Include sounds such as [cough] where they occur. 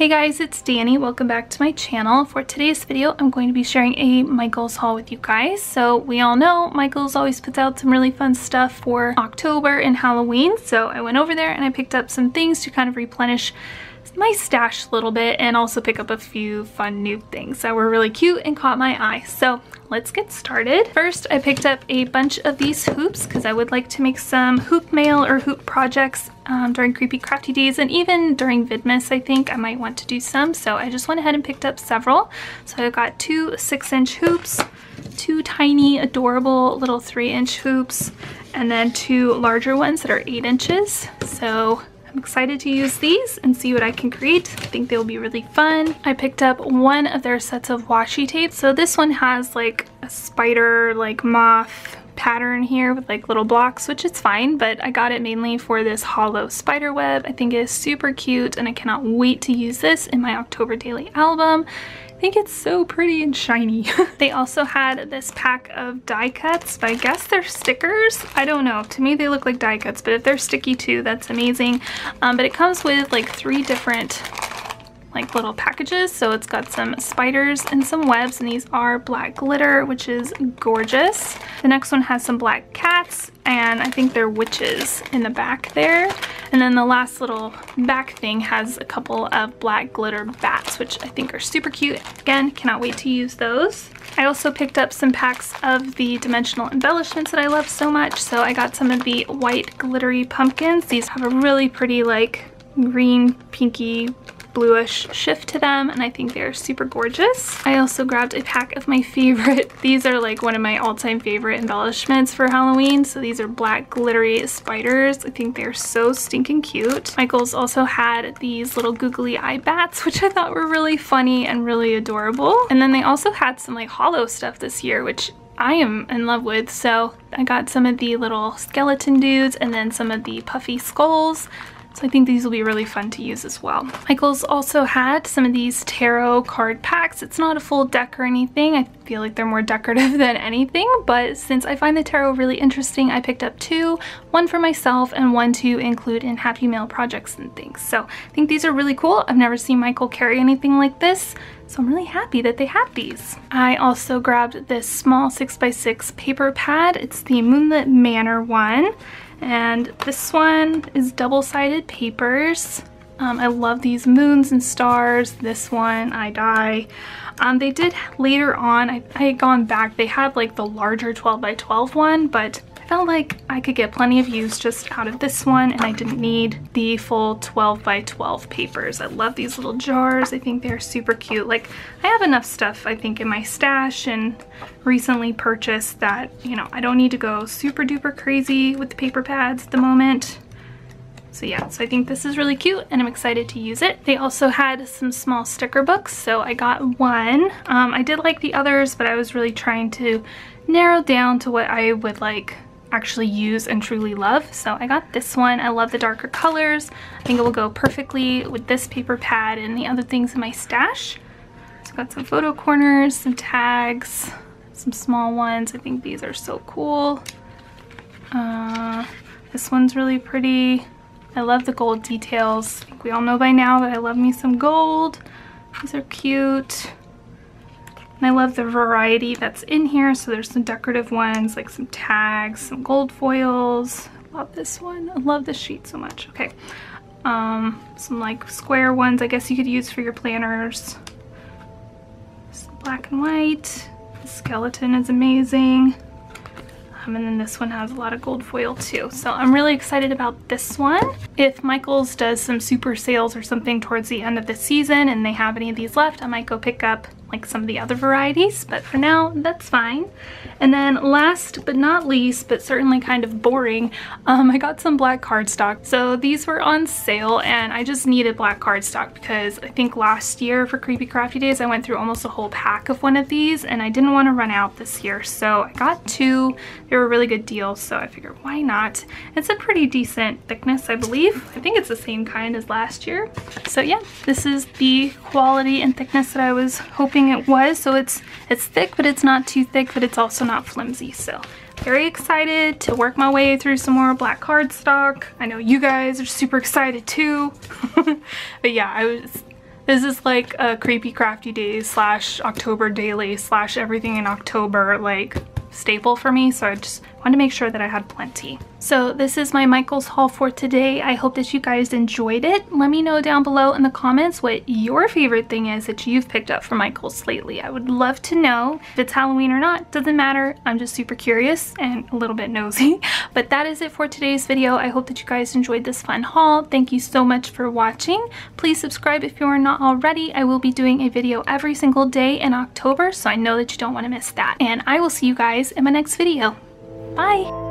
Hey guys, it's Dani. Welcome back to my channel. For today's video, I'm going to be sharing a Michaels haul with you guys. So we all know Michaels always puts out some really fun stuff for October and Halloween. So I went over there and I picked up some things to kind of replenish my stash a little bit and also pick up a few fun new things that were really cute and caught my eye. So let's get started. First, I picked up a bunch of these hoops because I would like to make some hoop mail or hoop projects um, during Creepy Crafty Days and even during Vidmas I think I might want to do some. So I just went ahead and picked up several. So I've got two six inch hoops, two tiny adorable little three inch hoops, and then two larger ones that are eight inches. So I'm excited to use these and see what I can create. I think they'll be really fun. I picked up one of their sets of washi tape. So this one has like a spider, like moth pattern here with like little blocks, which is fine, but I got it mainly for this hollow spider web. I think it is super cute and I cannot wait to use this in my October daily album. I think it's so pretty and shiny. [laughs] they also had this pack of die cuts, but I guess they're stickers. I don't know. To me, they look like die cuts, but if they're sticky too, that's amazing. Um, but it comes with like three different like little packages. So it's got some spiders and some webs and these are black glitter, which is gorgeous. The next one has some black cats and I think they're witches in the back there. And then the last little back thing has a couple of black glitter bats, which I think are super cute. Again, cannot wait to use those. I also picked up some packs of the dimensional embellishments that I love so much. So I got some of the white glittery pumpkins. These have a really pretty like green, pinky, bluish shift to them and I think they're super gorgeous. I also grabbed a pack of my favorite, [laughs] these are like one of my all-time favorite embellishments for Halloween. So these are black glittery spiders. I think they're so stinking cute. Michaels also had these little googly eye bats, [laughs] which I thought were really funny and really adorable. And then they also had some like hollow stuff this year, which I am in love with. So I got some of the little skeleton dudes and then some of the puffy skulls. So I think these will be really fun to use as well. Michaels also had some of these tarot card packs. It's not a full deck or anything. I feel like they're more decorative [laughs] than anything, but since I find the tarot really interesting, I picked up two, one for myself and one to include in Happy Mail projects and things. So I think these are really cool. I've never seen Michael carry anything like this. So I'm really happy that they have these. I also grabbed this small 6x6 paper pad. It's the Moonlit Manor one. And this one is double-sided papers. Um, I love these moons and stars. This one, I die. Um, they did later on, I, I had gone back, they had like the larger 12 by 12 one, but felt like I could get plenty of use just out of this one and I didn't need the full 12 by 12 papers. I love these little jars. I think they're super cute. Like I have enough stuff I think in my stash and recently purchased that, you know, I don't need to go super duper crazy with the paper pads at the moment. So yeah, so I think this is really cute and I'm excited to use it. They also had some small sticker books, so I got one. Um, I did like the others, but I was really trying to narrow down to what I would like actually use and truly love. So I got this one. I love the darker colors. I think it will go perfectly with this paper pad and the other things in my stash. So got some photo corners, some tags, some small ones. I think these are so cool. Uh, this one's really pretty. I love the gold details. I think we all know by now that I love me some gold. These are cute. And I love the variety that's in here. So there's some decorative ones, like some tags, some gold foils. Love this one. I love this sheet so much. Okay. Um, some like square ones I guess you could use for your planners. Some black and white. The skeleton is amazing. Um, and then this one has a lot of gold foil too. So I'm really excited about this one. If Michaels does some super sales or something towards the end of the season and they have any of these left, I might go pick up like some of the other varieties, but for now, that's fine. And then last but not least, but certainly kind of boring, um, I got some black cardstock. So these were on sale and I just needed black cardstock because I think last year for Creepy Crafty Days, I went through almost a whole pack of one of these and I didn't want to run out this year. So I got two. They were really good deals, so I figured why not? It's a pretty decent thickness, I believe. I think it's the same kind as last year. So yeah, this is the quality and thickness that I was hoping it was. So it's, it's thick, but it's not too thick, but it's also not flimsy. So very excited to work my way through some more black cardstock. I know you guys are super excited too. [laughs] but yeah, I was This is like a creepy crafty day slash October daily slash everything in October like staple for me. So I just wanted to make sure that I had plenty. So this is my Michaels haul for today. I hope that you guys enjoyed it. Let me know down below in the comments what your favorite thing is that you've picked up from Michaels lately. I would love to know if it's Halloween or not. Doesn't matter. I'm just super curious and a little bit nosy. [laughs] But that is it for today's video. I hope that you guys enjoyed this fun haul. Thank you so much for watching. Please subscribe if you are not already. I will be doing a video every single day in October, so I know that you don't want to miss that. And I will see you guys in my next video. Bye!